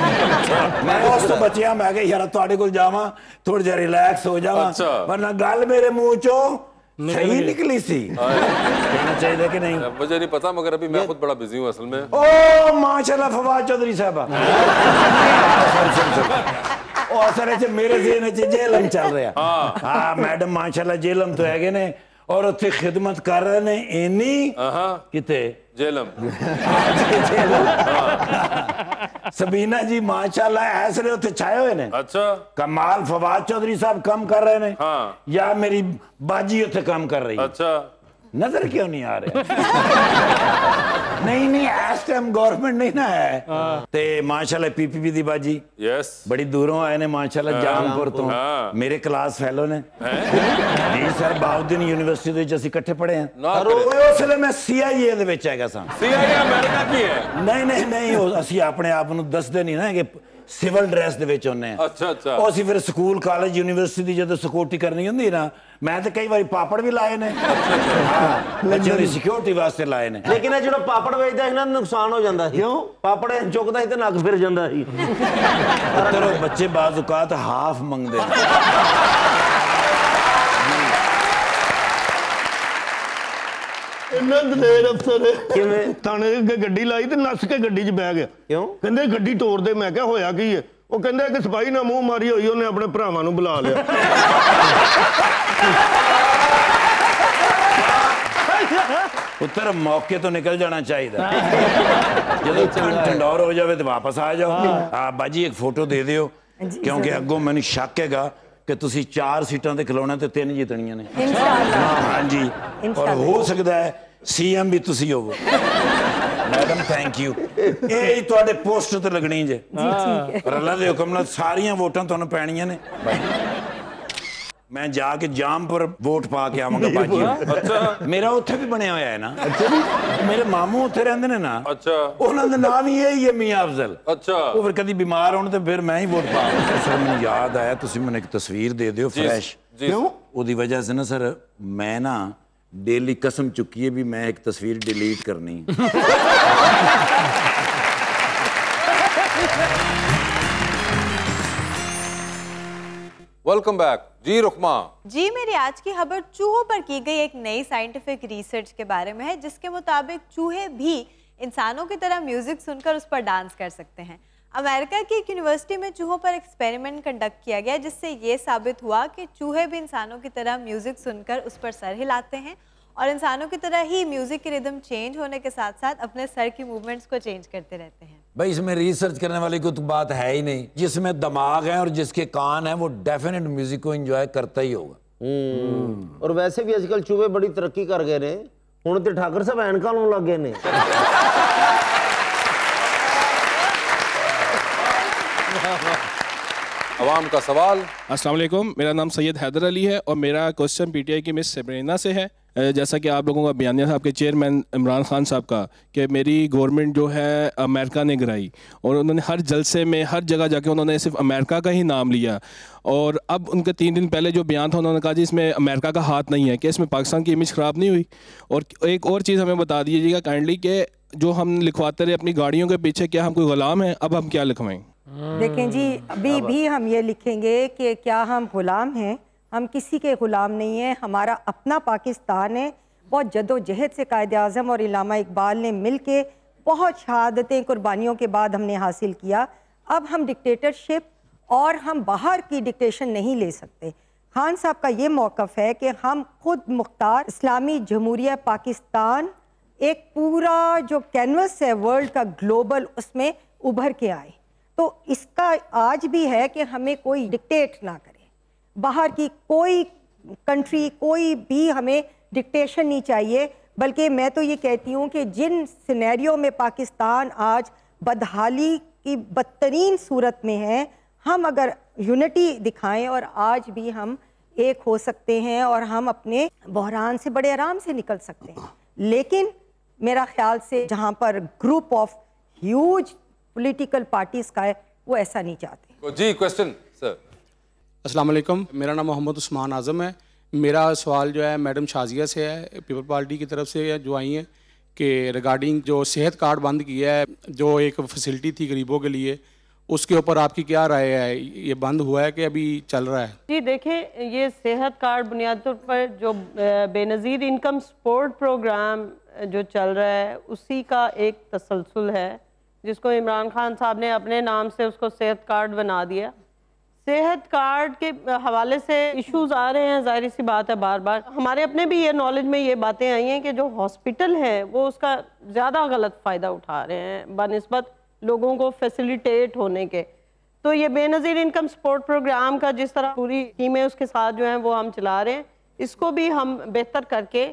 ਮੈਂ ਉਸ ਤੋਂ ਬਚਿਆ ਮੈਂ ਕਿਹਾ ਯਾਰ ਤੁਹਾਡੇ ਕੋਲ ਜਾਵਾਂ ਥੋੜਾ ਜਿਹਾ ਰਿਲੈਕਸ ਹੋ ਜਾਵਾਂ। ਵਰਨਾ ਗੱਲ ਮੇਰੇ ਮੂੰਹ ਚੋਂ सही निकली सी। हाँ। कहना चाहिए कि नहीं? मुझे नहीं पता मगर अभी मैं खुद बड़ा बिज़ी हूँ असल में। ओ माशाल्लाह फवाद चौधरी साहब। और सर ऐसे मेरे जेन च जेलम चल रहा हाँ, हाँ। मैडम माशाल्लाह जेलम तो है ने और उत्थे खिदमत कर रहे ने इनी कितने जेलम ਸਬੀਨਾ ਜੀ ਮਾਸ਼ਾਅੱਲਾ ਐਸਲੇ ਉੱਥੇ ਛਾਏ ਹੋਏ ਨੇ अच्छा ਕਮਾਲ ਫਵਾਦ ਚੌਧਰੀ ਸਾਹਿਬ ਕੰਮ ਕਰ ਰਹੇ ਨੇ ਹਾਂ। ਜਾਂ ਮੇਰੀ ਬਾਜੀ ਉੱਥੇ ਕੰਮ ਕਰ ਰਹੀ ਹੈ अच्छा ਨਜ਼ਰ ਕਿਉਂ ਨਹੀਂ ਆ ਰਿਹਾ ਨਹੀਂ ਨਹੀਂ ਇਸ ਟਾਈਮ ਗਵਰਨਮੈਂਟ ਨਹੀਂ ਨਾ ਹੈ ਤੇ ਮਾਸ਼ਾਅੱਲਾ ਪੀਪੀਪੀ ਦੀ ਬਾਜੀ यस ਬੜੀ ਦੂਰੋਂ ਆਏ ਨੇ ਮਾਸ਼ਾਅੱਲਾ ਜਾਮਪੁਰ ਤੋਂ ਹਾਂ। ਮੇਰੇ ਕਲਾਸ ਫੈਲੋ ਨੇ ਜੀ ਸਰ ਬਾਉਦੀਨ ਯੂਨੀਵਰਸਿਟੀ ਦੇ ਵਿੱਚ ਅਸੀਂ ਇਕੱਠੇ ਪੜ੍ਹੇ ਹਾਂ ਨਾ ਪਰ ਉਹ ਉਸ ਵੇਲੇ ਮੈਂ ਸੀਆਈਏ ਦੇ ਵਿੱਚ ਹੈਗਾ ਸਾਂ सीआईए अमेरिका की है ਨਹੀਂ ਨਹੀਂ ਨਹੀਂ ਉਹ ਅਸੀਂ ਆਪਣੇ ਆਪ ਨੂੰ ਦੱਸਦੇ ਨਹੀਂ ਨਾ ਕਿ ਸਿਵਲ ਡਰੈਸ ਦੇ ਵਿੱਚ ਹੁੰਨੇ ਆ। ਅੱਛਾ, ਅੱਛਾ। ਉਹ ਅਸੀਂ ਫਿਰ ਸਕੂਲ ਕਾਲਜ ਯੂਨੀਵਰਸਿਟੀ ਦੀ ਜਦੋਂ ਸਿਕਿਉਰਿਟੀ ਕਰਨੀ ਹੁੰਦੀ ਨਾ ਮੈਂ ਤਾਂ ਕਈ ਵਾਰੀ ਪਾਪੜ ਵੀ ਲਾਏ ਨੇ। ਹਾਂ ਬੱਚਿਆਂ ਦੀ ਸਿਕਿਉਰਿਟੀ ਵਾਸਤੇ ਲਾਏ ਨੇ। ਲੇਕਿਨ ਇਹ ਜਿਹੜਾ ਪਾਪੜ ਵੇਚਦਾ ਸੀ ਨਾ ਨੁਕਸਾਨ ਹੋ ਜਾਂਦਾ ਸੀ। ਕਿਉਂ? ਪਾਪੜ ਚੁੱਕਦਾ ਸੀ ਤੇ ਨੱਕ ਫਿਰ ਜਾਂਦਾ ਸੀ। ਪੁੱਤਰ ਬੱਚੇ ਬਾਜ਼ ਔਕਾਤ ਹਾਫ ਮੰਗਦੇ ਨੇ। ਇੰਨਾ ਦਲੇਰ ਅਫਸਰ ਕਿਵੇਂ? ਥਾਣੇ ਅੱਗੇ ਗੱਡੀ ਲਾਈ ਤੇ ਨੱਸ ਕੇ ਗੱਡੀ 'ਚ ਬਹਿ ਗਿਆ। ਕਿਉਂ? ਕਹਿੰਦੇ ਗੱਡੀ ਤੋੜ ਦੇ ਮੈਂ ਕਿਹਾ ਹੋਇਆ ਕੀ ਹੈ? ਉਹ ਕਹਿੰਦਾ ਕਿ ਸਿਪਾਹੀ ਨਾਲ ਮੂੰਹ ਮਾਰੀ ਹੋਈ ਉਹਨੇ ਆਪਣੇ ਭਰਾਵਾਂ ਨੂੰ ਬੁਲਾ ਲਿਆ। ਪੁੱਤਰ ਮੌਕੇ ਤੋਂ ਨਿਕਲ ਜਾਣਾ ਚਾਹੀਦਾ। ਜਦੋਂ ਟੰਡੌਰ ਹੋ। ਜਾਵੇ ਤੇ ਵਾਪਸ ਆ ਜਾਓ। ਆ ਬਾਜੀ ਇੱਕ ਫੋਟੋ ਦੇ ਦਿਓ। ਕਿਉਂਕਿ ਅੱਗੋਂ ਮੈਨੂੰ ਸ਼ੱਕ ਹੈਗਾ ਕਿ ਤੁਸੀਂ ਚਾਰ ਸੀਟਾਂ ਤੇ ਖਿਲਾਉਣਾ ਤੇ ਤਿੰਨ ਜਿੱਤਣੀਆਂ ਨੇ। ਇਨਸ਼ਾਅੱਲਾ। ਹਾਂਜੀ। ਔਰ ਹੋ ਸਕਦਾ ਹੈ ਸੀਐਮ ਵੀ ਤੁਸੀਂ ਹੋਵੋ। ਮੈਡਮ ਥੈਂਕ ਯੂ ਇਹ ਤੁਹਾਡੇ ਪੋਸਟ ਤੇ ਲੱਗਣੀ ਜੇ। ਜੀ ਪਰ ਅੱਲਾ ਦੇ ਹੁਕਮ ਨਾਲ ਸਾਰੀਆਂ ਵੋਟਾਂ ਤੁਹਾਨੂੰ ਪੈਣੀਆਂ ਨੇ। ਮੈਂ ਜਾ ਕੇ ਜਾਮਪੁਰ ਵੋਟ ਪਾ ਕੇ ਆਵਾਂਗਾ ਬਾਜੀ ਅੱਛਾ ਮੇਰਾ ਉੱਥੇ ਵੀ ਬਣਿਆ ਹੋਇਆ ਹੈ ਨਾ ਅੱਛਾ ਮੇਰੇ ਮਾਮੂ ਉੱਥੇ ਰਹਿੰਦੇ ਨੇ ਨਾ ਅੱਛਾ ਉਹਨਾਂ ਦਾ ਨਾਮ ਹੀ ਇਹ ਹੀ ਹੈ ਮੀਆਂ ਅਫਜ਼ਲ अच्छा ਉਹ ਫਿਰ ਕਦੀ ਬਿਮਾਰ ਹੋਣ ਤੇ ਫਿਰ ਮੈਂ ਹੀ ਵੋਟ ਪਾ ਸਰ ਮੈਨੂੰ ਯਾਦ ਆਇਆ ਤੁਸੀਂ ਮੈਨੂੰ ਇੱਕ ਤਸਵੀਰ ਦੇ ਦਿਓ जी ਫਰੈਸ਼ जी ਉਹਦੀ ਵਜ੍ਹਾ ਸੇ ਨਾ ਸਰ ਮੈਂ ਨਾ ਡੇਲੀ ਕਸਮ ਚੁੱਕੀ ਹੈ ਵੀ ਮੈਂ ਇੱਕ ਤਸਵੀਰ ਡਿਲੀਟ ਕਰਨੀ ਹੈ वेलकम बैक जी, रुकमा। जी, मेरी आज की खबर चूहों पर की गई एक नई साइंटिफिक रिसर्च के बारे में है, जिसके मुताबिक चूहे भी इंसानों की तरह म्यूज़िक सुनकर उस पर डांस कर सकते हैं। अमेरिका की एक यूनिवर्सिटी में चूहों पर एक्सपेरिमेंट कंडक्ट किया गया, जिससे ये साबित हुआ कि चूहे भी इंसानों की तरह म्यूज़िक सुनकर उस पर सर हिलाते हैं और इंसानों की तरह ही म्यूज़िक की रिदम चेंज होने के साथ साथ अपने सर की मूवमेंट्स को चेंज करते रहते हैं। भाई इसमें रिसर्च करने वाली कोई तो बात है ही नहीं जिसमें दिमाग है और जिसके कान है वो डेफिनेट म्यूजिक को एंजॉय करता ही होगा ਹੂੰ ਔਰ ਵੈਸੇ ਵੀ ਅੱਜਕੱਲ ਚੂਹੇ ਬੜੀ ਤਰੱਕੀ ਕਰ ਗਏ ਨੇ ਹੁਣ ਤੇ ਠਾਕਰ ਸਾਹਿਬ ਐਨਕਾਂ ਲਾਉਣ ਲੱਗ ਗਏ ਨੇ अवाम का सवाल अस्सलाम वालेकुम मेरा नाम सैयद हैदर अली है और मेरा क्वेश्चन पीटीआई की मिस सेबरीना से है अ, जैसा कि आप लोगों का बयानिया था आपके चेयरमैन इमरान खान साहब का कि मेरी गवर्नमेंट जो है अमेरिका ने गिराई और उन्होंने हर जलसे में हर जगह जाके उन्होंने सिर्फ़ अमेरिका का ही नाम लिया। और अब उनके तीन दिन पहले जो बयान था उन्होंने कहा जी इसमें अमेरिका का हाथ नहीं है कि इसमें पाकिस्तान की इमेज ख़राब नहीं हुई। और एक और चीज़ हमें बता दीजिएगा काइंडली कि जो हम लिखवाते रहे अपनी गाड़ियों के पीछे क्या हम कोई गुलाम हैं? अब हम क्या लिखवाएँ? देखें जी अभी भी हम ये लिखेंगे कि क्या हम गुलाम हैं? हम किसी के गुलाम नहीं हैं, हमारा अपना पाकिस्तान है। बहुत जदोजहद से कायद अज़म और इलामा इकबाल ने मिल के बहुत शहादतें कुर्बानियों के बाद हमने हासिल किया। अब हम डिक्टेटरशिप और हम बाहर की डिक्टेशन नहीं ले सकते। खान साहब का ये मौक़ है कि हम खुद मुख्तार इस्लामी जमहूरिया पाकिस्तान एक पूरा जो कैनवस है वर्ल्ड का ग्लोबल उसमें उभर के आए। तो इसका आज भी है कि हमें कोई डिक्टेट ना करे। बाहर की कोई कंट्री कोई भी हमें डिक्टेशन नहीं चाहिए। बल्कि मैं तो ये कहती हूँ कि जिन सिनेरियो में पाकिस्तान आज बदहाली की बदतरीन सूरत में है, हम अगर यूनिटी दिखाएँ और आज भी हम एक हो सकते हैं और हम अपने बहरान से बड़े आराम से निकल सकते हैं। लेकिन मेरा ख्याल से जहाँ पर group of huge political parties का है, वो ऐसा नहीं चाहते। जी क्वेश्चन सर अस्सलाम वालेकुम। मेरा नाम मोहम्मद उस्मान आज़म है। मेरा सवाल जो है, मैडम शाजिया से है। पीपल पार्टी की तरफ़ से जो आई हैं कि रिगार्डिंग जो सेहत कार्ड बंद किया है, जो एक फैसिलिटी थी गरीबों के लिए, उसके ऊपर आपकी क्या राय है? ये बंद हुआ है कि अभी चल रहा है? जी, देखिए, ये सेहत कार्ड बुनियादी तौर पर जो बेनज़ीर इनकम सपोर्ट प्रोग्राम जो चल रहा है, उसी का एक तसलसल है, जिसको इमरान खान साहब ने अपने नाम से उसको सेहत कार्ड बना दिया। सेहत कार्ड के हवाले से इश्यूज़ आ रहे हैं, ज़ाहिर सी बात है बार बार हमारे अपने भी ये नॉलेज में ये बातें आई हैं कि जो हॉस्पिटल है, वो उसका ज़्यादा गलत फ़ायदा उठा रहे हैं, बनस्बत लोगों को फैसिलिटेट होने के। तो ये बेनज़ीर इनकम सपोर्ट प्रोग्राम का जिस तरह पूरी टीमें उसके साथ जो हैं, वो हम चला रहे हैं। इसको भी हम बेहतर करके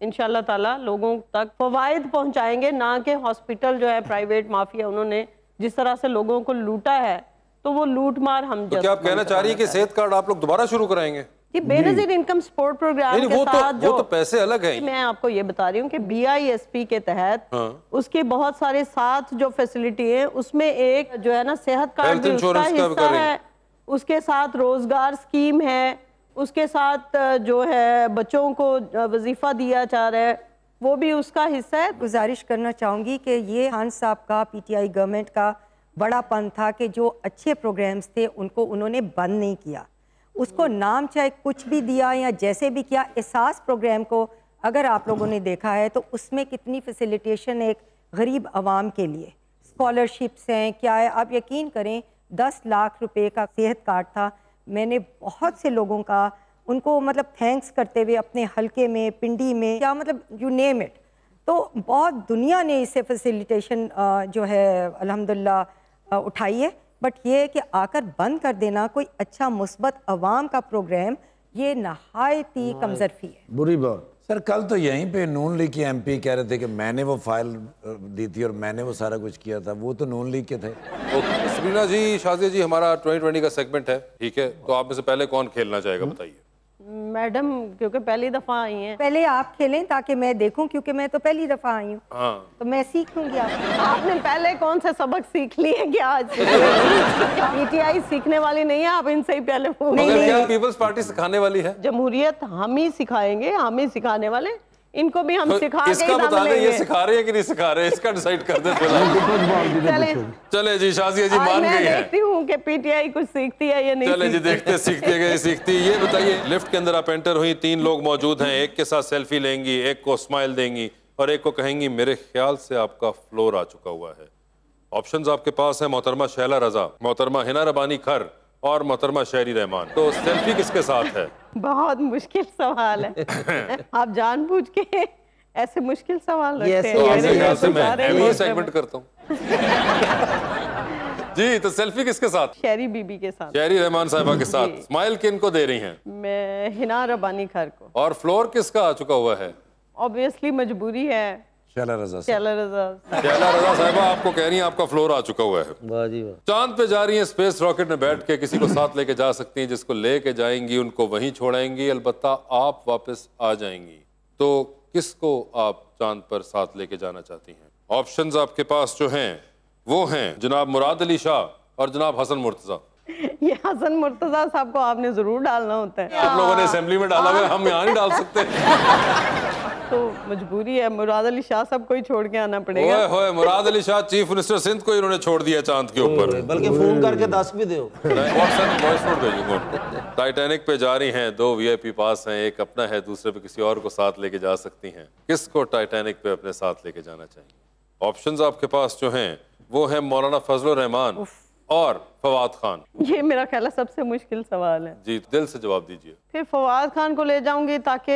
इन ताला, लोगों तक फवायद पहुँचाएँगे, ना कि हॉस्पिटल जो है प्राइवेट माफिया उन्होंने जिस तरह से लोगों को लूटा है तो वो लूट मार हम तो क्या आप कहना चाह रही है कि सेहत कार्ड आप लोग दोबारा शुरू कराएँगे? ये बेनजीर इनकम सपोर्ट प्रोग्राम के वो तो- साथ तो, जो वो तो पैसे अलग है। मैं आपको ये बता रही हूँ कि बीआईएसपी के तहत हाँ। उसके बहुत सारे साथ जो फैसिलिटी है उसमें एक जो है ना सेहत कार्ड भी उसका हिस्सा है। उसके साथ रोज़गार स्कीम है। उसके साथ जो है बच्चों को वजीफा दिया जा रहा है। वो भी उसका हिस्सा है। गुजारिश करना चाहूँगी कि ये खान साहब का पीटीआई गवर्नमेंट का बड़ा पन था कि जो अच्छे प्रोग्राम्स थे उनको उन्होंने बंद नहीं किया। उसको नाम चाहे कुछ भी दिया या जैसे भी किया एहसास प्रोग्राम को अगर आप लोगों ने देखा है तो उसमें कितनी फैसिलिटेशन एक गरीब आवाम के लिए। स्कॉलरशिप्स हैं क्या है? आप यकीन करें दस लाख रुपए का सेहत कार्ड था। मैंने बहुत से लोगों का उनको मतलब थैंक्स करते हुए अपने हलके में पिंडी में क्या मतलब यू नेम इट तो बहुत दुनिया ने इसे फैसिलिटेशन जो है अल्हम्दुलिल्लाह उठाई है बट ये है कि आकर बंद कर देना कोई अच्छा मुस्बत अवाम का प्रोग्राम ये नहायत ही कमजरफी है। बुरी बात। सर कल तो यहीं पे नून लीग के एमपी कह रहे थे कि मैंने वो फ़ाइल दी थी और मैंने वो सारा कुछ किया था वो तो नून लीग के थे। जी शाजिया जी हमारा 2020 का सेगमेंट है ठीक है? तो आप में से पहले कौन खेलना चाहेगा। बताइए। मैडम क्योंकि पहली दफ़ा आई हैं। पहले आप खेलें ताकि मैं देखूँ क्योंकि मैं तो पहली दफ़ा आई हूँ। हाँ। तो मैं सीख लूँगी आप आपने पहले कौन से सबक सीख लिए क्या आज? पीटीआई सीखने वाली नहीं है आप इनसे ही पहले नहीं, नहीं। पीपल्स पार्टी सिखाने वाली है? जमहूरियत हम ही सिखाएँगे हम ही सिखाने वाले। इनको भी हम तो सिखा इसका बता दें ये सिखा रहे हैं कि नहीं सिखा रहे? इसका डिसाइड कर दे चले। चले जी शाजिया जी मान गई है। देखती हूँ कि पीटीआई कुछ सीखती है या नहीं चले जी देखते सीखते गए सीखती। ये बताइए लिफ्ट के अंदर आप एंटर हुई तीन लोग मौजूद हैं। एक के साथ सेल्फी लेंगी एक को स्माइल देंगी और एक को कहेंगी मेरे ख्याल से आपका फ्लोर आ चुका हुआ है। ऑप्शंस आपके पास है मोहतरमा शैला रजा मोहतरमा हिना रबानी खर और मोहतरमा शहरी रहमान। तो सेल्फी किसके साथ है? बहुत मुश्किल सवाल है। आप जानबूझ के ऐसे मुश्किल सवाल रखते हैं। तो सेगमेंट करता हूँ। जी तो सेल्फी किसके साथ? शहरी बीबी के साथ। शहरी रहमान साहिबा के साथ। स्माइल किन को दे रही हैं? मैं हिना रबानी खर को। और फ्लोर किसका आ चुका हुआ है? ऑब्वियसली मजबूरी है। शैला रजा शैला रजा। शैला रजा साहिबा आपको कह रही हैं आपका फ्लोर आ चुका हुआ है। चाँद पे जा रही हैं स्पेस रॉकेट में बैठ के किसी को साथ लेके जा सकती हैं जिसको लेके जाएँगी उनको वहीं छोड़ाएँगी अलबत्ता आप वापस आ जाएँगी। तो किसको आप चाँद पर साथ लेके जाना चाहती हैं? ऑप्शंस आपके पास जो हैं वो हैं जनाब मुराद अली शाह और जनाब हसन मुर्तजा। ये हसन मुर्तजा साहब को आपने ज़रूर डालना होता है। आप लोगों ने असेंबली में डाला हुआ हम यहाँ नहीं डाल सकते। तो मजबूरी है मुराद अली शाह साहब को ही छोड़ के आना पड़ेगा। ओए होए मुराद अली शाह चीफ मिनिस्टर सिंध को इन्होंने छोड़ दिया चाँद के ऊपर। बल्कि फ़ोन करके दस भी दो। व्हाट्सएप वॉइस नोट भेजूँगा टाइटैनिक पे जा रही हैं दो वीआईपी पास हैं एक अपना है दूसरे पे किसी और को साथ लेके जा सकती हैं। किसको टाइटैनिक पे अपने साथ लेके जाना चाहिए? ऑप्शंस आपके पास जो हैं वो हैं मौलाना फजल रहमान। और फवाद खान। ये मेरा ख्याल है सबसे मुश्किल सवाल है। जी दिल से जवाब दीजिए। फिर फवाद खान को ले जाऊँगी ताकि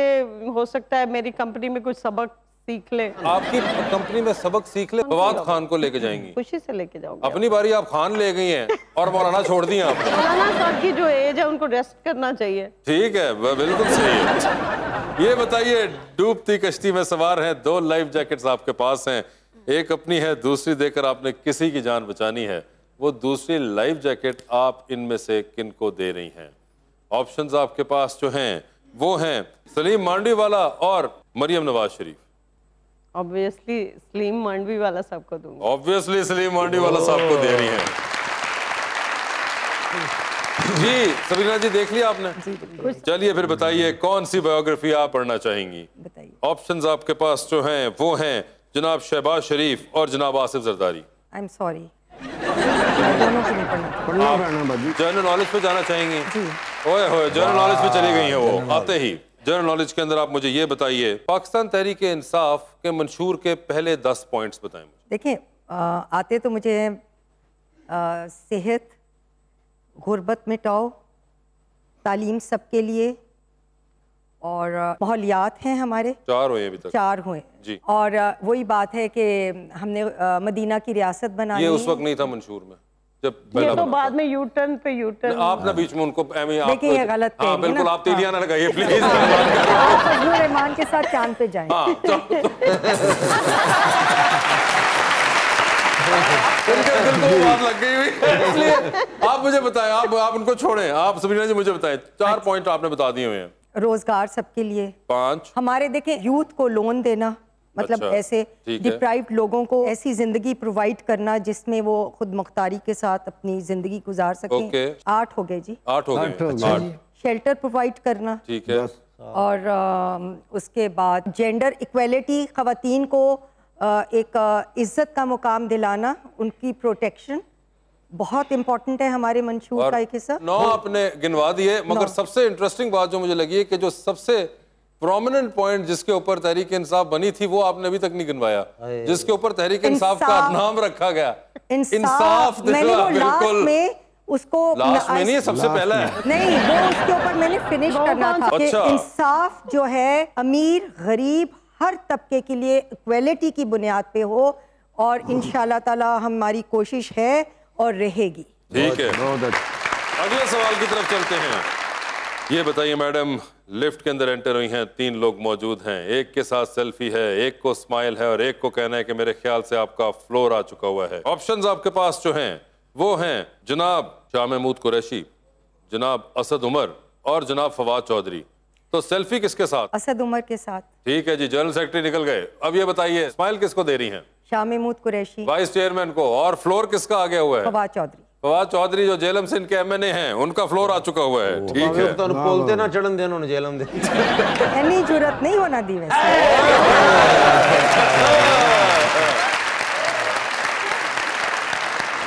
हो सकता है मेरी कंपनी में कुछ सबक सीख ले। आपकी कंपनी में सबक सीख ले फवाद खान को लेके जाएँगी। खुशी से लेके जाऊँगी। अपनी बारी आप खान ले गई हैं और मौलाना छोड़ दी आपने मौलाना साहब की जो एज है उनको रेस्ट करना चाहिए। ठीक है बिल्कुल सही है। ये बताइए डूबती कश्ती में सवार हैं दो लाइफ जैकेट्स आपके पास हैं। एक अपनी है दूसरी देकर आपने किसी की जान बचानी है। वो दूसरी लाइफ जैकेट आप इनमें से किन को दे रही हैं? ऑप्शंस आपके पास जो हैं वो हैं सलीम मांडवी वाला और मरियम नवाज़ शरीफ। ऑब्वियसली सलीम मांडवी वाला सबको दूँगा। ऑब्वियसली सलीम मांडी वाला साहब को दे रही हैं। जी सबीना जी देख लिया आपने? चलिए फिर बताइए कौन सी बायोग्राफी आप पढ़ना चाहेंगी? बताइए। ऑप्शंस आपके पास जो हैं वो हैं जनाब शहबाज शरीफ और जनाब Asif Zardari. I am sorry दोनों को नहीं पढ़ना पढ़ना पैना बाजी। जनरल नॉलेज पे जाना चाहेंगी। ओए होए जनरल नॉलेज पे चली गई हैं वो आते ही। जनरल नॉलेज के अंदर आप मुझे ये बताइए पाकिस्तान तहरीक इंसाफ के मंशूर के पहले दस पॉइंट्स बताएँ मुझे। देखिए आते तो मुझे सेहत गुर्बत मिटाओ तालीम सबके लिए और माहौलियात हैं हमारे। चार हुए अभी तक। चार हुए। जी। और वही बात है कि हमने मदीना की रियासत बनानी ये उस वक्त नहीं था मंशूर में। जब ये तो बाद में यू टर्न पे यू टर्न आप ना बीच में उनको आप देखिए, ये गलत हाँ है बिल्कुल आप तीलियाँ ना लगाइए प्लीज़ आप फजलुर रहमान के साथ चाँद पे जाएँ। हाँ तो- दिल को बात लग गई हुई। इसलिए आप मुझे बताएँ आप आप उनको छोड़ें। आप सबीना जी मुझे बताएँ चार पॉइंट आपने बता दिए हुए हैं। रोज़गार सबके लिए। पाँच। हमारे देखें यूथ को लोन देना मतलब अच्छा, ऐसे ठीक। डिप्राइव्ड लोगों को ऐसी ज़िंदगी प्रोवाइड करना जिसमें वो खुद मुख्तारी के साथ अपनी ज़िंदगी गुजार सकें। आठ हो गए जी। आठ हो गए गए। शेल्टर प्रोवाइड करना। ठीक है। और अम, उसके बाद जेंडर इक्वलिटी खवातीन को अ, एक इज़्ज़त का मुकाम दिलाना उनकी प्रोटेक्शन बहुत इंपॉर्टेंट है हमारे मंशूर का एक हिस्सा नौ आपने गिनवा दिए मगर सबसे इंटरेस्टिंग बात जो मुझे लगी है कि जो सबसे प्रोमिनेंट पॉइंट जिसके ऊपर तहरीक इंसाफ बनी थी वो आपने अभी तक नहीं गिनवाया। जिसके ऊपर तहरीक इंसाफ का नाम रखा गया। इंसाफ में उसको लास्ट में नहीं सबसे पहला है। नहीं वो उसके ऊपर मैंने फिनिश करना था कि अच्छा। इंसाफ जो है अमीर गरीब हर तबके के लिए इक्वलिटी की बुनियाद पे हो और इन ताला हमारी कोशिश है और रहेगी। ठीक है। अगले सवाल की तरफ़ चलते हैं। ये बताइए मैडम लिफ्ट के अंदर एंटर हुई हैं तीन लोग मौजूद हैं। एक के साथ सेल्फी है एक को स्माइल है और एक को कहना है कि मेरे ख्याल से आपका फ्लोर आ चुका हुआ है। ऑप्शंस आपके पास जो हैं वो हैं जनाब शाह महमूद कुरैशी जनाब असद उमर और जनाब फवाद चौधरी। तो सेल्फी किसके साथ? असद उमर के साथ। ठीक है जी जनरल सेक्रेटरी निकल गए। अब ये बताइए स्माइल किसको दे रही हैं? शाह महमूद कुरैशी। वाइस चेयरमैन को और फ्लोर किसका आ गया हुआ है? फवाद चौधरी। फवाद चौधरी जो जेलम सिंह के एमएनए हैं उनका फ्लोर आ चुका हुआ है। ठीक है। तो बोलते ना। चढ़न देना उन्हें जेलम दे। इतनी ज़रूरत नहीं होना दी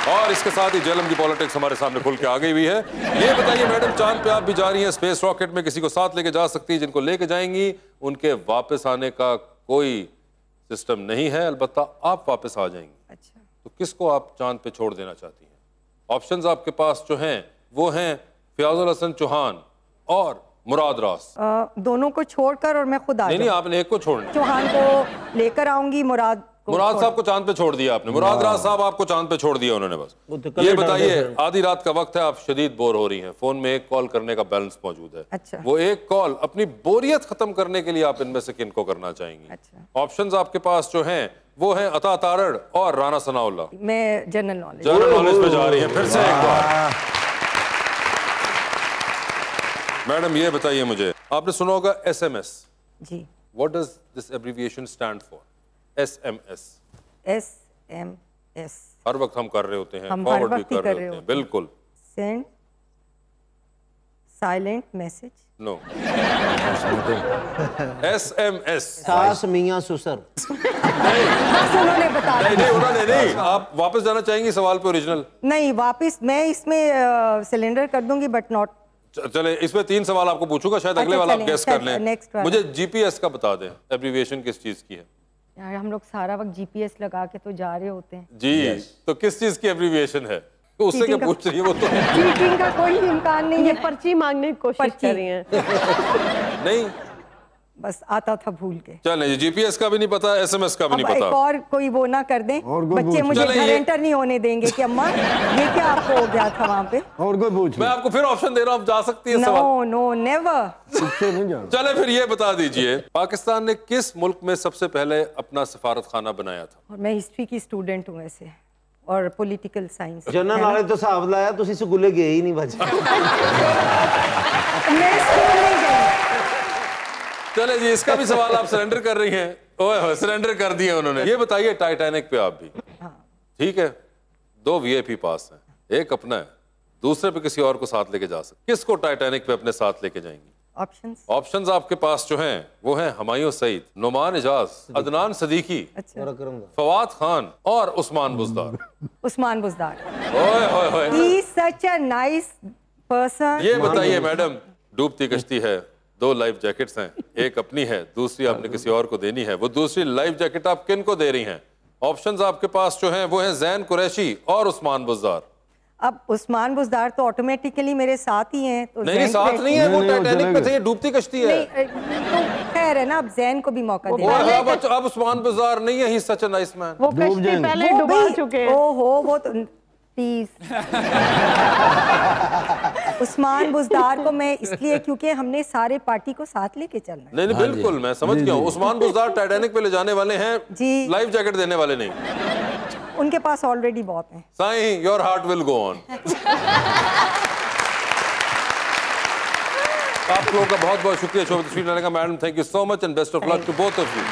और इसके साथ ही जेलम की पॉलिटिक्स हमारे सामने खुल के आ गई हुई है। ये बताइए मैडम चाँद पे आप भी जा रही हैं स्पेस रॉकेट में किसी को साथ लेके जा सकती है जिनको लेके जाएँगी उनके वापस आने का कोई सिस्टम नहीं है। अलबत्ता आप वापस आ जाएँगी। अच्छा। तो किसको आप चाँद पे छोड़ देना चाहती हैं? ऑप्शंस आपके पास जो हैं वो हैं फियाजुल हसन चौहान और मुराद रास। अ, दोनों को छोड़कर और मैं खुद आ नहीं नहीं आपने एक को छोड़ना चौहान को लेकर आऊँगी मुराद को मुराद साहब को चाँद पे छोड़ दिया आपने। मुराद राज साहब आपको चाँद पे छोड़ दिया उन्होंने बस। तो ये बताइए आधी रात का वक्त है आप शदीद बोर हो रही हैं। फ़ोन में एक कॉल करने का बैलेंस मौजूद है। अच्छा। वो एक कॉल अपनी बोरियत खत्म करने के लिए आप इनमें से किनको करना चाहेंगी? अच्छा। ऑप्शंस आपके पास जो हैं वो हैं अता तारड़ और राना सनाउल्ला। मैं जनरल नॉलेज जनरल नॉलेज पे जा रही हैं फिर से एक बार। मैडम ये बताइए मुझे आपने सुना होगा S M S ji. What does this abbreviation stand for S M S S M S हर वक्त हम कर रहे होते हैं हम फॉरवर्ड भी कर रहे होते हैं हैं। बिल्कुल। Send silent message no S M S सास मियाँ सुसर। बस उन्होंने बता नहीं नहीं उन्होंने नहीं आप वापस जाना चाहेंगी सवाल पे ओरिजिनल नहीं वापस मैं इसमें सिलेंडर कर दूँगी बट नॉट चले इसमें तीन सवाल आपको पूछूँगा शायद अगले अच्छा, वाला आप गेस कर लें। मुझे जीपीएस का बता दें एब्रीविएशन किस चीज़ की है? यार हम लोग सारा वक्त जीपीएस लगा के तो जा रहे होते हैं। जी तो किस चीज़ की एब्रीविएशन है? तो उससे क्या पूछ रही है वो तो? चीटिंग का कोई इम्कान नहीं है। पर्ची मांगने की कोशिश कर रही हैं। नहीं बस आता था भूल के चल नहीं जीपीएस का भी नहीं पता एसएमएस का भी अब नहीं एक पता और कोई वो ना कर दें और कोई बच्चे पूछ- मुझे चलें, घर ये- एंटर नहीं होने देंगे कि अम्मा ये क्या आपको हो गया था वहाँ पे और कोई पूछ मैं आपको फिर ऑप्शन दे रहा हूँ आप जा सकती है सवाल नो नो नेवर पूछते नहीं जा चले फिर ये बता दीजिए पाकिस्तान ने किस मुल्क में सबसे पहले अपना सफारत खाना बनाया था और मैं हिस्ट्री की स्टूडेंट हूँ वैसे और पॉलिटिकल साइंस ਜਨਨ ਵਾਲੇ ਤੋਂ ਹਿਸਾਬ ਲਾਇਆ ਤੁਸੀਂ ਸਕੂਲੇ ਗਏ ਹੀ ਨਹੀਂ ਬੱਚੇ मैं स्कूल नहीं गई चले जी इसका भी सवाल आप सरेंडर कर रही हैं। ओए सरेंडर कर दिए उन्होंने। ये बताइए टाइटैनिक पे आप भी। ठीक है दो वीआईपी पास हैं एक अपना है दूसरे पे किसी और को साथ लेके जा सकते किसको टाइटैनिक पे अपने साथ लेके जाएँगी? ऑप्शंस ऑप्शंस आपके पास जो हैं वो हैं हुमायूं सईद नुमान एजाज अदनान सदीकी अच्छा। फवाद खान और उस्मान बुजदार। उस्मान बुजदार। ओए होए होए सच अ नाइस पर्सन ये बताइए मैडम डूबती कश्ती है दो लाइफ जैकेट्स हैं एक अपनी है दूसरी आपने किसी और को देनी है वो दूसरी लाइफ जैकेट आप किन को दे रही हैं? ऑप्शंस आपके पास जो हैं वो हैं जैन कुरैशी और उस्मान बुजदार अब उस्मान बुजदार तो ऑटोमेटिकली मेरे साथ ही हैं तो नहीं नहीं साथ नहीं है वो टाइटैनिक पे थे ये डूबती कश्ती है। तो खैर है ना अब जैन को भी मौका दे अब अब उस्मान बुजदार नहीं है ही सच अ नाइस मैन वो कश्ती पहले डुबा चुके हैं। ओहो वो तो प्लीज़ उस्मान बुजदार को मैं इसलिए क्योंकि हमने सारे पार्टी को साथ लेके चलना नहीं नहीं बिल्कुल मैं समझ गया उस्मान बुजदार टाइटैनिक पे ले जाने वाले हैं जी। लाइफ जैकेट देने वाले नहीं। उनके पास ऑलरेडी बहुत है। Sai your heart will go on आप लोगों का बहुत बहुत शुक्रिया शोभा तस्वीर का। Madam thank you so much and best of luck to both of you